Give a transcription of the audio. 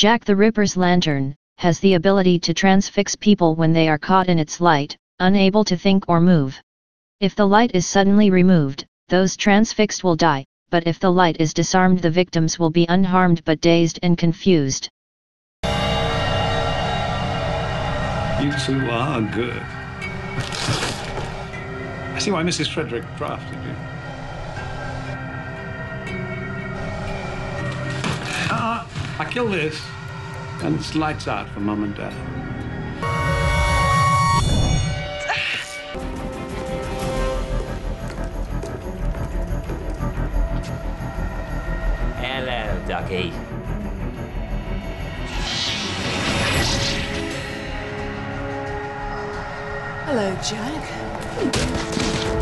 Jack the Ripper's lantern has the ability to transfix people when they are caught in its light, unable to think or move. If the light is suddenly removed, those transfixed will die, but if the light is disarmed the victims will be unharmed but dazed and confused. You two are good. I see why Mrs. Frederic drafted you. I kill this, and it's lights out for mum and dad. Hello, Ducky. Hello, Jack.